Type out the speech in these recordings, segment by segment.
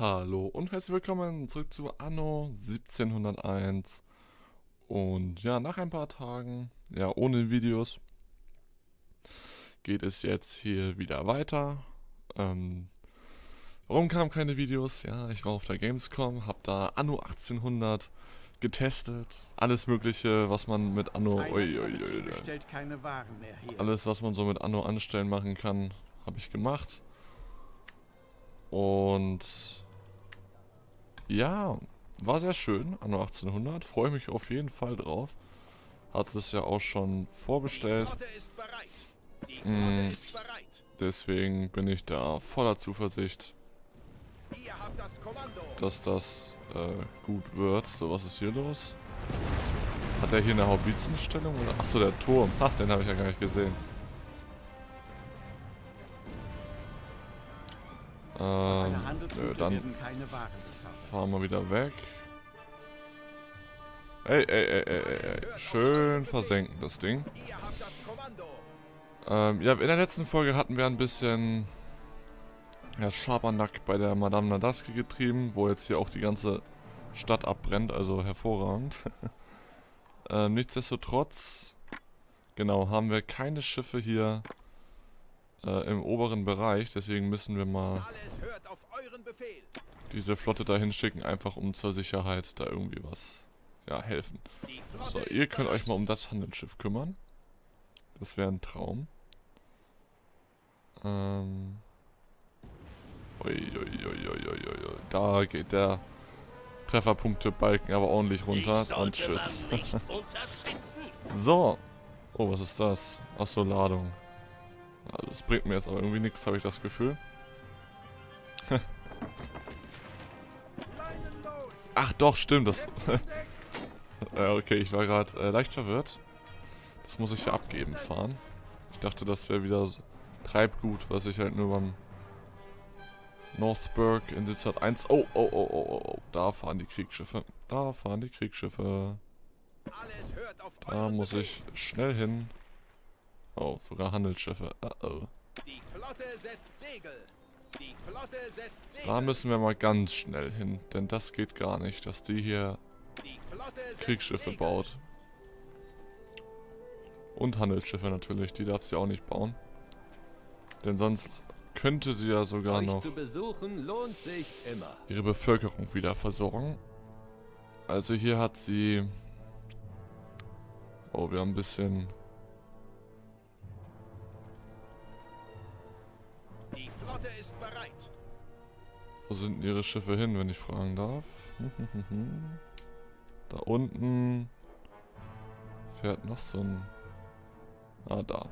Hallo und herzlich willkommen zurück zu Anno 1701. Und ja, nach ein paar Tagen, ja, ohne Videos, geht es jetzt hier wieder weiter. Ähm, warum kamen keine Videos? Ja, ich war auf der Gamescom, hab da Anno 1800 getestet. Alles mögliche, was man mit Anno... Ui, ui, ui, alles, was man so mit Anno anstellen machen kann, habe ich gemacht. Und ja, war sehr schön, anno 1800. Freue mich auf jeden Fall drauf. Hatte es ja auch schon vorbestellt. Mm, deswegen bin ich da voller Zuversicht, dass das äh, gut wird. So, was ist hier los? Hat er hier eine Haubizenstellung? Achso, der Turm. Ach, den habe ich ja gar nicht gesehen. Ähm, nö, dann fahren wir wieder weg. Ey, ey, ey, ey, ey, schön versenken das Ding. Ähm, ja, in der letzten Folge hatten wir ein bisschen ja, Schabernack bei der Madame Nadaski getrieben, wo jetzt hier auch die ganze Stadt abbrennt, also hervorragend. ähm, nichtsdestotrotz, genau, haben wir keine Schiffe hier äh, im oberen Bereich. Deswegen müssen wir mal diese Flotte dahin schicken, einfach um zur Sicherheit da irgendwie was ja, helfen. So, ihr könnt euch mal um das Handelsschiff kümmern. Das wäre ein Traum. Ähm. Ui, ui, ui, Da geht der Trefferpunkte-Balken aber ordentlich runter. Und tschüss. so. Oh, was ist das? Achso, Ladung. Also das bringt mir jetzt aber irgendwie nichts, habe ich das Gefühl. Ach doch, stimmt, das... ja, okay, ich war gerade äh, leicht verwirrt. Das muss ich ja abgeben fahren. Ich dachte, das wäre wieder so Treibgut, was ich halt nur beim Northburg in 1701... Oh, oh, oh, oh, oh, oh, da fahren die Kriegsschiffe. Da fahren die Kriegsschiffe. Da muss ich schnell hin. Oh, sogar Handelsschiffe. Uh oh. Die Flotte setzt Segel. Die Flotte setzt Segel. Da müssen wir mal ganz schnell hin, denn das geht gar nicht, dass die hier die Kriegsschiffe Segel. baut. Und Handelsschiffe natürlich, die darf sie auch nicht bauen. Denn sonst könnte sie ja sogar noch ihre Bevölkerung wieder versorgen. Also hier hat sie... Oh, wir haben ein bisschen Flotte ist bereit. Wo sind ihre Schiffe hin, wenn ich fragen darf? da unten fährt noch so ein... Ah, da.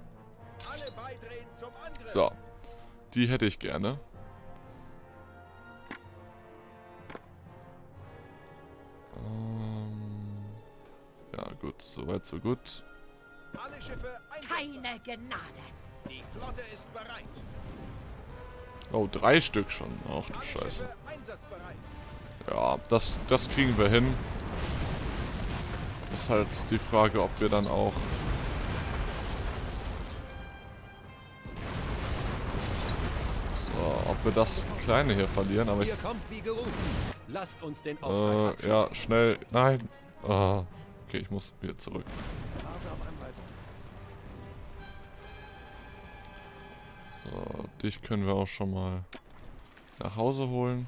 So. Die hätte ich gerne. Ähm, ja, gut. Soweit, so gut. Keine Gnade. Die Flotte ist bereit. Oh, drei Stück schon. Ach du Scheiße. Ja, das, das kriegen wir hin. Ist halt die Frage, ob wir dann auch... So, ob wir das Kleine hier verlieren, aber ich... Äh, ja, schnell. Nein. Ah, okay, ich muss wieder zurück. So, dich können wir auch schon mal nach Hause holen.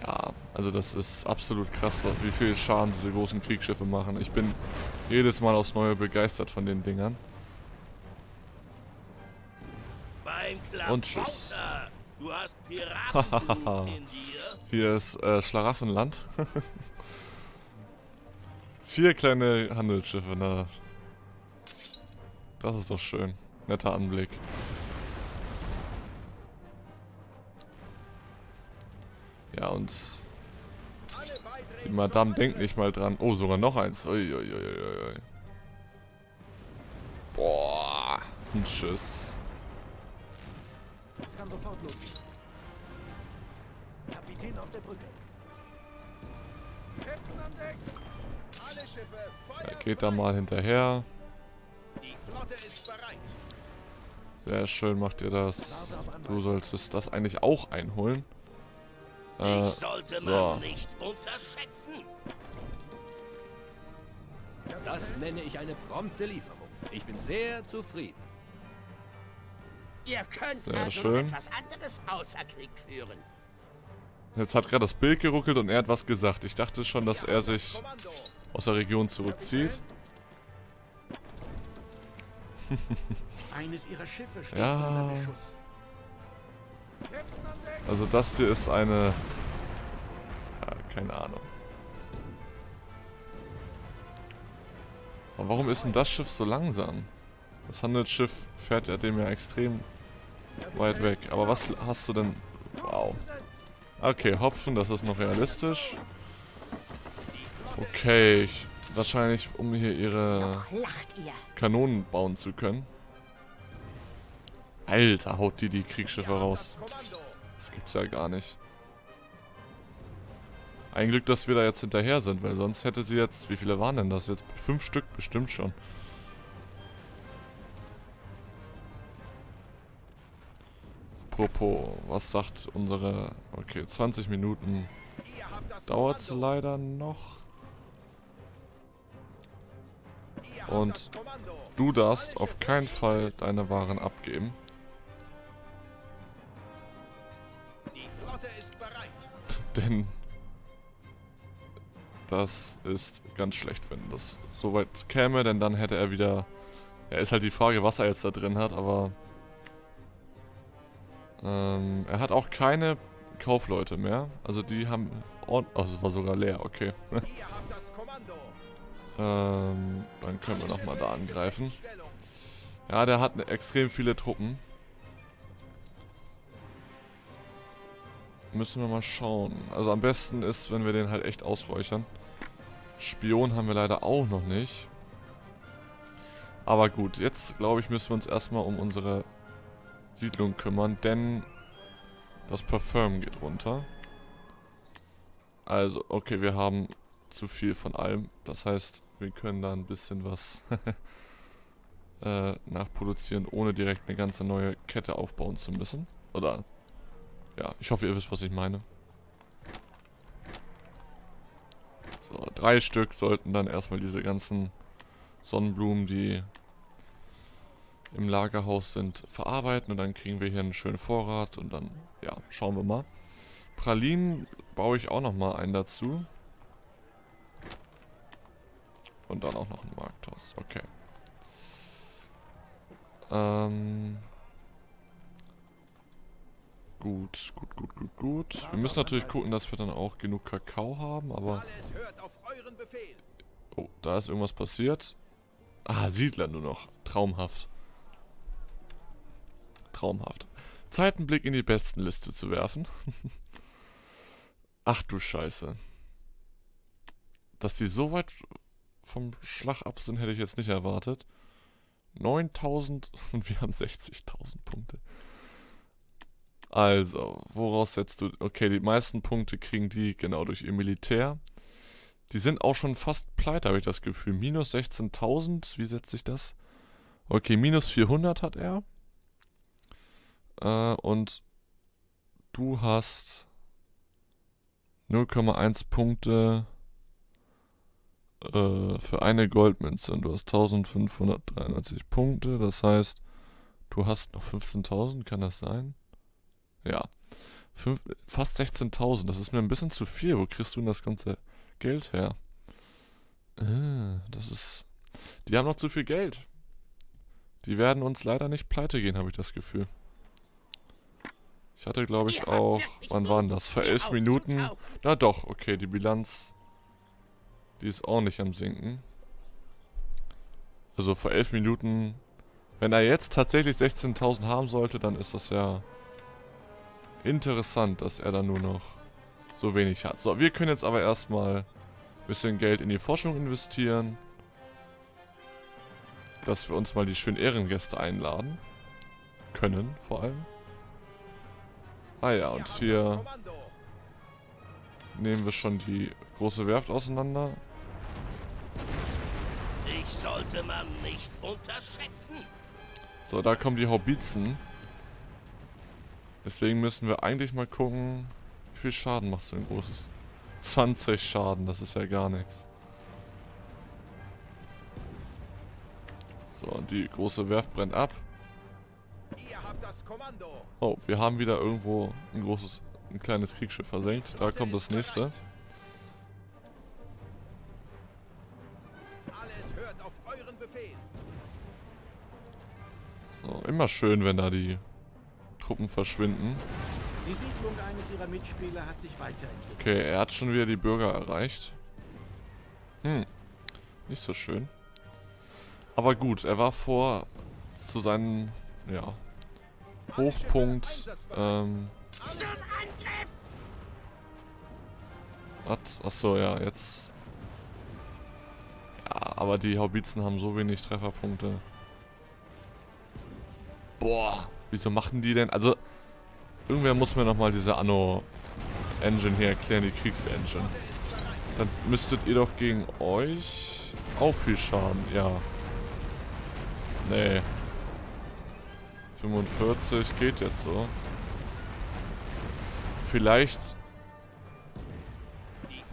Ja, also das ist absolut krass, wie viel Schaden diese großen Kriegsschiffe machen. Ich bin jedes Mal aufs Neue begeistert von den Dingern. Und tschüss. Hier ist äh, Schlaraffenland. Vier kleine Handelsschiffe, na, das ist doch schön. Netter Anblick. Ja, und die Madame denkt nicht mal dran. Oh, sogar noch eins. Uiuiuiui. Boah. Ein Tschüss. Das kann sofort los. Kapitän auf der Brücke. Captain an Deck. Alle Schiffe, ja, geht da mal hinterher. Sehr schön macht ihr das. Du solltest das eigentlich auch einholen. Äh, so. Das nenne ich eine prompte Lieferung. Ich bin sehr zufrieden. Ihr könnt Sehr also schön. etwas anderes außer Krieg führen. Jetzt hat gerade das Bild geruckelt und er hat was gesagt. Ich dachte schon, dass er sich aus der Region zurückzieht. Eines ihrer Schiffe steht ja. Also das hier ist eine... Ja, keine Ahnung. Aber warum ist denn das Schiff so langsam? Das Handelsschiff fährt ja dem ja extrem weit weg. Aber was hast du denn... Wow. Okay, Hopfen, das ist noch realistisch. Okay, ich, wahrscheinlich um hier ihre Kanonen bauen zu können. Alter, haut die die Kriegsschiffe raus. Das gibt's ja gar nicht. Ein Glück, dass wir da jetzt hinterher sind, weil sonst hätte sie jetzt... Wie viele waren denn das jetzt? Fünf Stück bestimmt schon. Apropos, was sagt unsere... Okay, 20 Minuten dauert es leider noch. Und du darfst auf keinen Fall deine Waren abgeben. Denn das ist ganz schlecht, wenn das so weit käme, denn dann hätte er wieder... Ja, ist halt die Frage, was er jetzt da drin hat, aber... Ähm, er hat auch keine Kaufleute mehr. Also die haben... Oh, es war sogar leer, okay. ähm, dann können wir nochmal da angreifen. Ja, der hat extrem viele Truppen. Müssen wir mal schauen. Also am besten ist, wenn wir den halt echt ausräuchern. Spion haben wir leider auch noch nicht. Aber gut, jetzt glaube ich, müssen wir uns erstmal um unsere Siedlung kümmern, denn das Parfum geht runter. Also, okay, wir haben zu viel von allem. Das heißt, wir können da ein bisschen was äh, nachproduzieren, ohne direkt eine ganze neue Kette aufbauen zu müssen. Oder, ja, ich hoffe, ihr wisst, was ich meine. So, drei Stück sollten dann erstmal diese ganzen Sonnenblumen, die im Lagerhaus sind, verarbeiten. Und dann kriegen wir hier einen schönen Vorrat. Und dann, ja, schauen wir mal. Pralinen baue ich auch nochmal einen dazu. Und dann auch noch ein Markthaus. Okay. Ähm... Gut, gut, gut, gut, gut. Wir müssen natürlich gucken, dass wir dann auch genug Kakao haben, aber... Oh, da ist irgendwas passiert. Ah, Siedler nur noch. Traumhaft. Traumhaft. Zeit, einen Blick in die Bestenliste zu werfen. Ach du Scheiße. Dass die so weit vom Schlag ab sind, hätte ich jetzt nicht erwartet. 9000 und wir haben 60.000 Punkte. Also, woraus setzt du... Okay, die meisten Punkte kriegen die genau durch ihr Militär. Die sind auch schon fast pleite, habe ich das Gefühl. Minus 16.000, wie setzt sich das? Okay, minus 400 hat er. Äh, und du hast 0,1 Punkte äh, für eine Goldmünze. Und du hast 1593 Punkte. Das heißt, du hast noch 15.000, kann das sein? Ja. Fünf, fast 16.000. Das ist mir ein bisschen zu viel. Wo kriegst du denn das ganze Geld her? Äh, das ist... Die haben noch zu viel Geld. Die werden uns leider nicht pleite gehen, habe ich das Gefühl. Ich hatte, glaube ich, auch... Wann waren das? Vor elf Minuten? Na doch, okay, die Bilanz... Die ist ordentlich am Sinken. Also vor elf Minuten... Wenn er jetzt tatsächlich 16.000 haben sollte, dann ist das ja Interessant, dass er da nur noch so wenig hat. So, wir können jetzt aber erstmal ein bisschen Geld in die Forschung investieren. Dass wir uns mal die schönen Ehrengäste einladen. Können, vor allem. Ah ja, und hier nehmen wir schon die große Werft auseinander. Ich sollte man nicht unterschätzen. So, da kommen die Haubitzen. Deswegen müssen wir eigentlich mal gucken, wie viel Schaden macht so ein großes. 20 Schaden, das ist ja gar nichts. So, die große Werft brennt ab. Oh, wir haben wieder irgendwo ein großes, ein kleines Kriegsschiff versenkt. Da kommt das nächste. So, immer schön, wenn da die Truppen verschwinden. Die Siedlung eines ihrer Mitspieler hat sich weiterentwickelt. Okay, er hat schon wieder die Bürger erreicht. Hm, nicht so schön. Aber gut, er war vor zu seinem, ja, Hochpunkt, ähm... Was? Achso, ja, jetzt... Ja, aber die Haubitzen haben so wenig Trefferpunkte. Boah, wieso machen die denn? Also, irgendwer muss mir nochmal diese Anno-Engine hier erklären, die Kriegs-Engine. Dann müsstet ihr doch gegen euch auch viel Schaden, ja. Nee. 45 geht jetzt so. Vielleicht...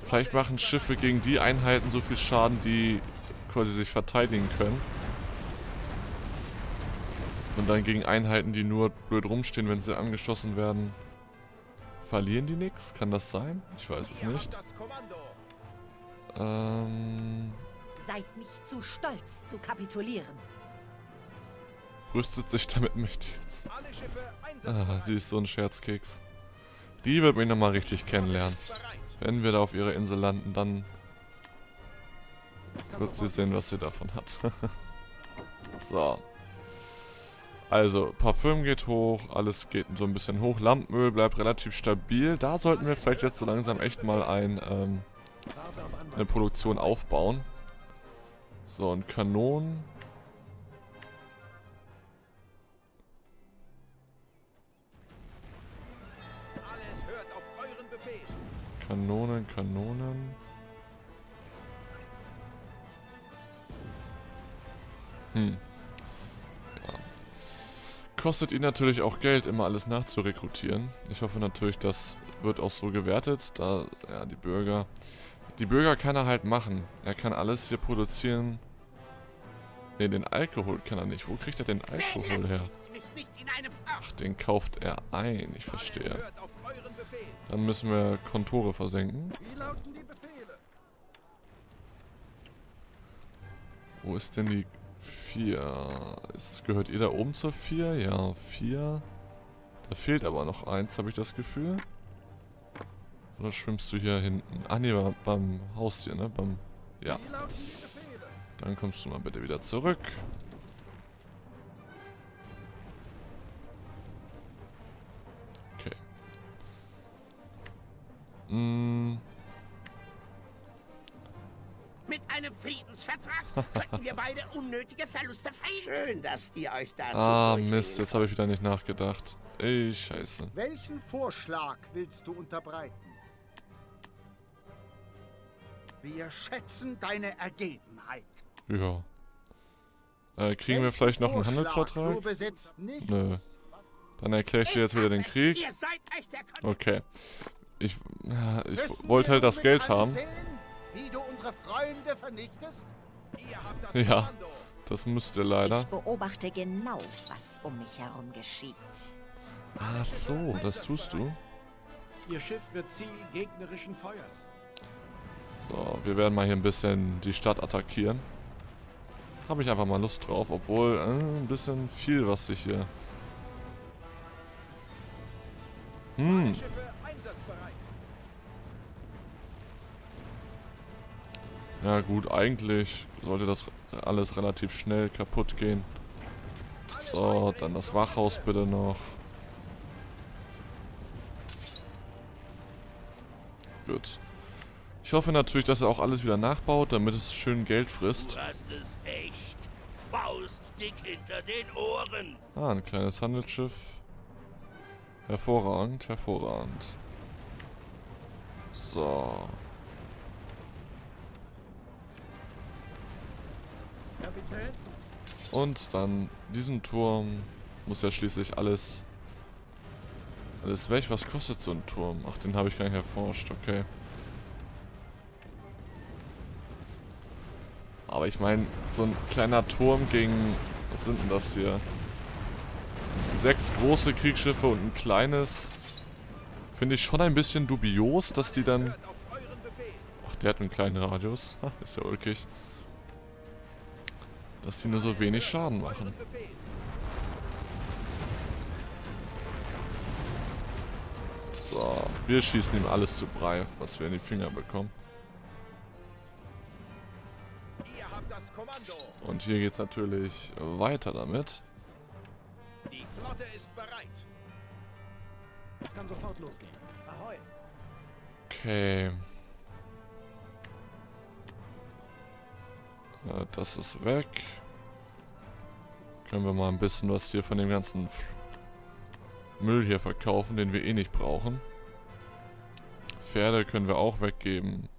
Vielleicht machen Schiffe gegen die Einheiten so viel Schaden, die quasi sich verteidigen können. Und dann gegen Einheiten, die nur blöd rumstehen, wenn sie angeschossen werden. Verlieren die nichts? Kann das sein? Ich weiß es nicht. Ähm... Seid nicht zu stolz zu kapitulieren. Brüstet sich damit mächtig. Ah, sie ist so ein Scherzkeks. Die wird mich nochmal richtig kennenlernen. Wenn wir da auf ihrer Insel landen, dann wird sie sehen, was sie davon hat. so. Also, Parfüm geht hoch, alles geht so ein bisschen hoch. Lampenöl bleibt relativ stabil. Da sollten wir vielleicht jetzt so langsam echt mal ein, ähm, eine Produktion aufbauen. So, und Kanonen. Kanonen, Kanonen. Hm kostet ihn natürlich auch Geld, immer alles nachzurekrutieren. Ich hoffe natürlich, das wird auch so gewertet, da, ja, die Bürger... Die Bürger kann er halt machen. Er kann alles hier produzieren. Ne, den Alkohol kann er nicht. Wo kriegt er den Alkohol her? Ach, den kauft er ein. Ich verstehe. Dann müssen wir Kontore versenken. Wo ist denn die 4. Gehört ihr da oben zur 4? Ja, 4. Da fehlt aber noch eins, habe ich das Gefühl. Oder schwimmst du hier hinten? Ach nee, beim Haustier, ne? Beim. Ja. Dann kommst du mal bitte wieder zurück. Okay. Mmh. Einem Friedensvertrag könnten wir beide unnötige Verluste verhindern. Schön, dass ihr euch dazu Ah, Mist, jetzt habe ich wieder nicht nachgedacht. Ey, scheiße. Welchen Vorschlag willst du unterbreiten? Wir schätzen deine Ergebenheit. Ja. Äh, kriegen wir vielleicht noch einen Handelsvertrag? Nö. Dann erkläre ich dir jetzt wieder den Krieg. Okay. Ich, ich wollte halt das Geld haben. Wie du unsere Freunde vernichtest? Das ja, das müsste leider. Ich beobachte genau, was um mich herum geschieht. Ach so, das tust du. Ihr Schiff wird Ziel gegnerischen Feuers. So, wir werden mal hier ein bisschen die Stadt attackieren. Habe ich einfach mal Lust drauf, obwohl äh, ein bisschen viel, was sich hier... Hm. Ja gut, eigentlich sollte das alles relativ schnell kaputt gehen. So, dann das Wachhaus bitte noch. Gut. Ich hoffe natürlich, dass er auch alles wieder nachbaut, damit es schön Geld frisst. Du hast es echt faustdick hinter den Ohren. Ah, ein kleines Handelsschiff. Hervorragend, hervorragend. So. Und dann diesen Turm muss ja schließlich alles alles weg. Was kostet so ein Turm? Ach, den habe ich gar nicht erforscht. Okay. Aber ich meine, so ein kleiner Turm gegen... Was sind denn das hier? Sechs große Kriegsschiffe und ein kleines... Finde ich schon ein bisschen dubios, dass die dann... Ach, der hat einen kleinen Radius. Ha, ist ja ulkig. Dass die nur so wenig Schaden machen. So, wir schießen ihm alles zu Brei, was wir in die Finger bekommen. Und hier geht's natürlich weiter damit. Die Flotte ist bereit. Es kann sofort losgehen. Ahoi. Okay. Das ist weg. Können wir mal ein bisschen was hier von dem ganzen Müll hier verkaufen, den wir eh nicht brauchen. Pferde können wir auch weggeben.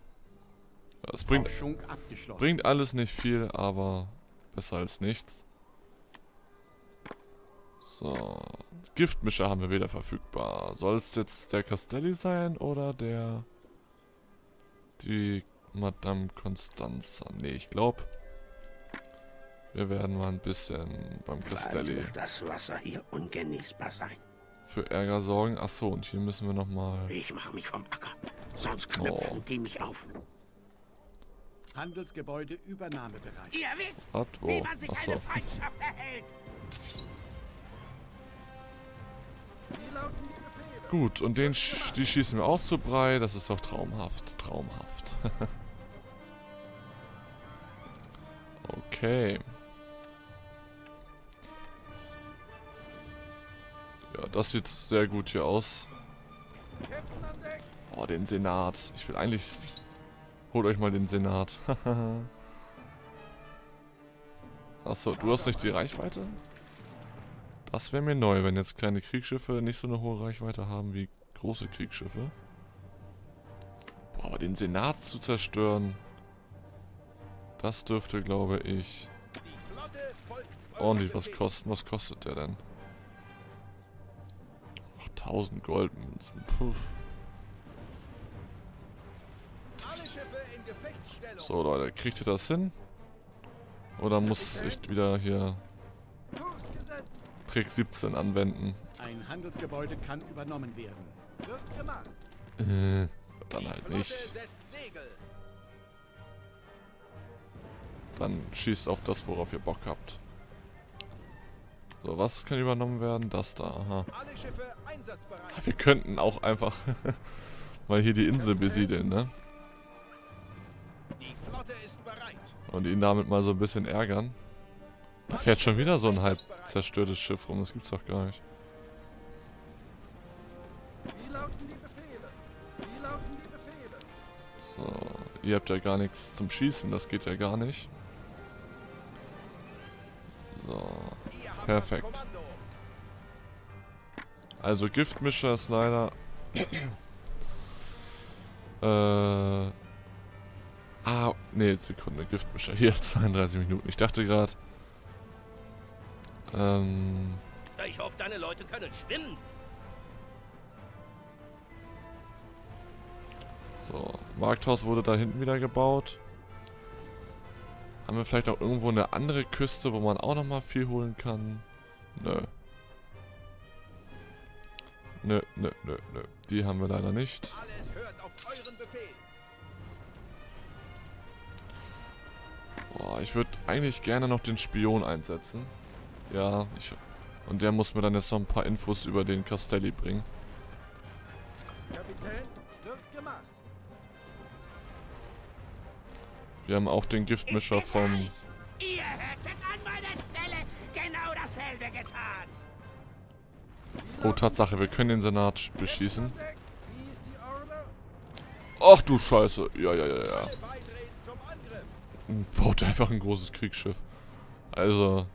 Das bringt, bringt alles nicht viel, aber besser als nichts. So. Giftmischer haben wir wieder verfügbar. Soll es jetzt der Castelli sein oder der... Die Madame Constanza? Nee, ich glaube... Wir werden mal ein bisschen beim wird das Wasser hier ungenießbar sein. Für Ärger sorgen. Achso, und hier müssen wir nochmal... Ich mache mich vom Acker. Sonst knüpfen Oh. die mich auf. Handelsgebäude übernahmebereit. Ihr wisst, Was, wo? wie man sich Achso. eine Feindschaft erhält. Gut, und den sch die schießen wir auch zu Brei. Das ist doch traumhaft. Traumhaft. okay. Ja, das sieht sehr gut hier aus. Oh, den Senat. Ich will eigentlich... Holt euch mal den Senat. Achso, du hast nicht die Reichweite? Das wäre mir neu, wenn jetzt kleine Kriegsschiffe nicht so eine hohe Reichweite haben wie große Kriegsschiffe. Boah, aber den Senat zu zerstören, das dürfte, glaube ich, ordentlich was kosten. Was kostet der denn? Ach, 1000 Goldmünzen. Puh. So, Leute, kriegt ihr das hin? Oder muss ich wieder hier Trick 17 anwenden? Ein Handelsgebäude kann übernommen werden. Wird gemacht. Äh, dann halt nicht. Dann schießt auf das, worauf ihr Bock habt. So, was kann übernommen werden? Das da, aha. Wir könnten auch einfach mal hier die Insel besiedeln, ne? Die Flotte ist bereit. Und ihn damit mal so ein bisschen ärgern. Da fährt schon wieder so ein halb zerstörtes Schiff rum. Das gibt's doch gar nicht. Wie lauten die Befehle? Wie lauten die Befehle? So, ihr habt ja gar nichts zum Schießen. Das geht ja gar nicht. So, Perfekt. also Giftmischer ist leider... äh... Ah, nee, Sekunde, Giftmischer. Hier, 32 Minuten. Ich dachte gerade... Ähm... Ich hoffe, deine Leute können schwimmen. So, Markthaus wurde da hinten wieder gebaut. Haben wir vielleicht auch irgendwo eine andere Küste, wo man auch nochmal viel holen kann? Nö. Nö, nö, nö, nö. Die haben wir leider nicht. Alles hört auf euren Befehl. Boah, ich würde eigentlich gerne noch den Spion einsetzen. Ja, ich... Und der muss mir dann jetzt noch ein paar Infos über den Castelli bringen. Kapitän, wird gemacht. Wir haben auch den Giftmischer vom... Ihr hättet an meiner Stelle genau dasselbe getan. Oh, Tatsache, wir können den Senat beschießen. Ach du Scheiße. Ja, ja, ja, ja. Baut einfach ein großes Kriegsschiff. Also.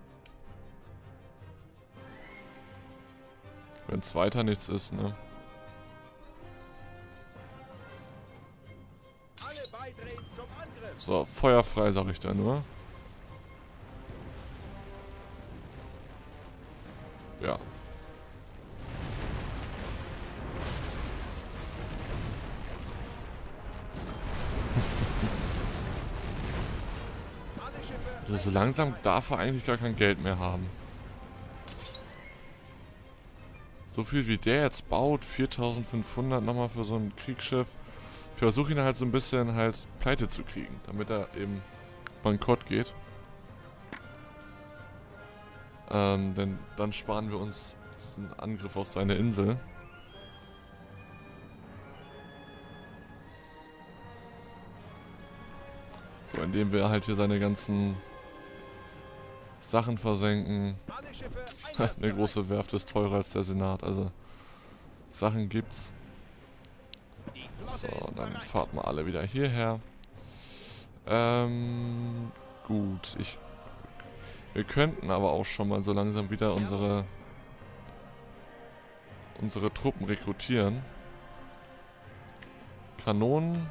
Wenn es weiter nichts ist, ne? So, feuerfrei sag ich da nur. ja. Also so langsam darf er eigentlich gar kein Geld mehr haben. So viel wie der jetzt baut, 4500 nochmal für so ein Kriegsschiff. Ich versuche ihn halt so ein bisschen halt pleite zu kriegen, damit er eben bankrott geht. Ähm, denn dann sparen wir uns diesen Angriff auf seine Insel. So, indem wir halt hier seine ganzen Sachen versenken. Eine große Werft ist teurer als der Senat, also Sachen gibt's. So, dann fahrt mal alle wieder hierher. Ähm, gut, ich... Wir könnten aber auch schon mal so langsam wieder unsere... unsere Truppen rekrutieren. Kanonen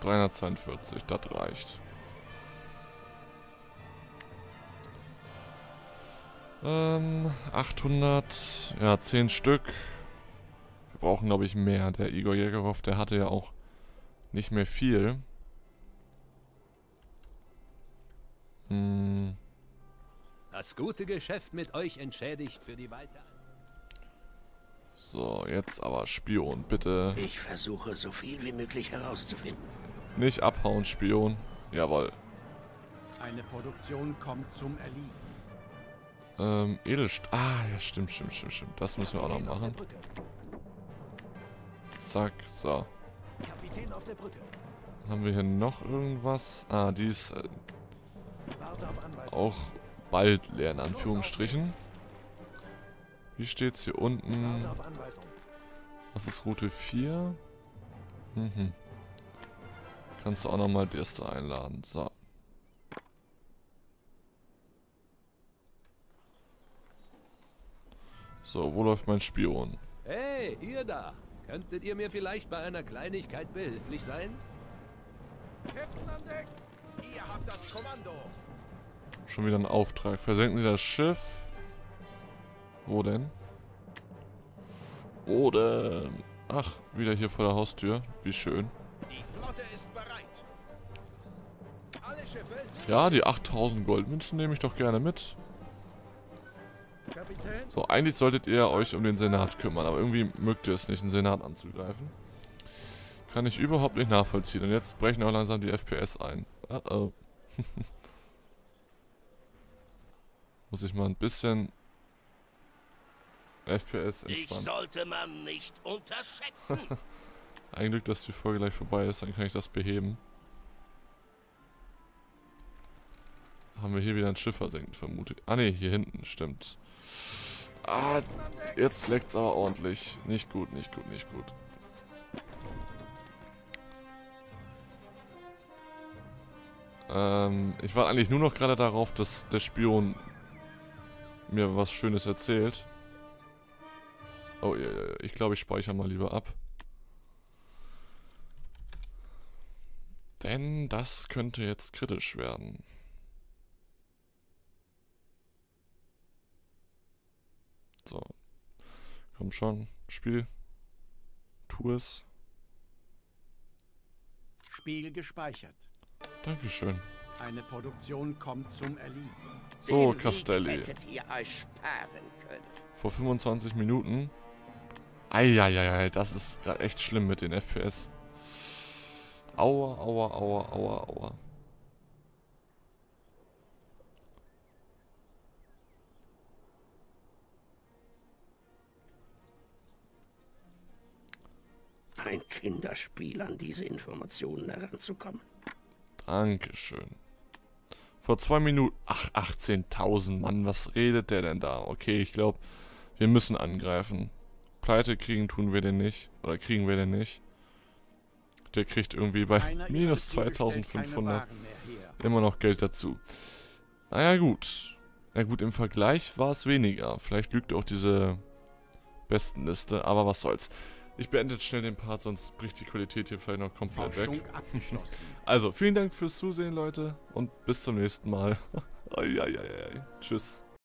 342, das reicht. Ähm, 800, ja, 10 Stück. Wir brauchen, glaube ich, mehr. Der Igor Jägerhoff, der hatte ja auch nicht mehr viel. Hm, Das gute Geschäft mit euch entschädigt für die weitere... so, jetzt aber Spion, bitte. Ich versuche, so viel wie möglich herauszufinden. Nicht abhauen, Spion. Jawohl. Eine Produktion kommt zum Erliegen. Ähm, Edelst... Ah, ja, stimmt, stimmt, stimmt, stimmt. Das müssen wir auch noch machen. Zack, so. Haben wir hier noch irgendwas? Ah, die ist äh, auch bald leer, in Anführungsstrichen. Wie steht's hier unten? Was ist Route 4? Mhm. Kannst du auch nochmal das da einladen. So. So, wo läuft mein Spion? Hey, ihr da! Könntet ihr mir vielleicht bei einer Kleinigkeit behilflich sein? Captain an Deck. Ihr habt das Kommando. Schon wieder ein Auftrag. Versenken Sie das Schiff. Wo denn? Wo denn? Ach, wieder hier vor der Haustür. Wie schön. Die Flotte ist bereit. Alle Schiffe sind Ja, die 8000 Goldmünzen nehme ich doch gerne mit. So, eigentlich solltet ihr euch um den Senat kümmern, aber irgendwie mögt ihr es nicht, den Senat anzugreifen. Kann ich überhaupt nicht nachvollziehen. Und jetzt brechen auch langsam die FPS ein. Uh oh. Muss ich mal ein bisschen FPS Ich entspannen. sollte man nicht unterschätzen. Ein Glück, dass die Folge gleich vorbei ist, dann kann ich das beheben. Haben wir hier wieder ein Schiff versenkt, vermute ich. Ah ne, hier hinten, stimmt. Ah, jetzt leckt's aber ordentlich. Nicht gut, nicht gut, nicht gut. Ähm, ich war eigentlich nur noch gerade darauf, dass der Spion mir was Schönes erzählt. Oh, ich glaube, ich speichere mal lieber ab. Denn das könnte jetzt kritisch werden. So. Komm schon, Spiel. Tu es. Spiel gespeichert. Dankeschön. Eine Produktion kommt zum Erliegen. So, Castelli. hättet ihr euch sparen können. Vor 25 Minuten. Eieiei, das ist gerade echt schlimm mit den FPS. Aua, aua, aua, aua, aua. Ein Kinderspiel, an diese Informationen heranzukommen. Dankeschön. Vor zwei Minuten. Ach, 18.000, Mann, was redet der denn da? Okay, ich glaube, wir müssen angreifen. Pleite kriegen tun wir den nicht. Oder kriegen wir den nicht. Der kriegt irgendwie bei Einer minus Betriebe stellt keine 2500 Waren mehr her. immer noch Geld dazu. Naja, gut. Na gut, im Vergleich war es weniger. Vielleicht lügt auch diese Bestenliste, aber was soll's. Ich beende jetzt schnell den Part, sonst bricht die Qualität hier vielleicht noch komplett weg. Forschung abgeschlossen. Also, vielen Dank fürs Zusehen, Leute, und bis zum nächsten Mal. Tschüss.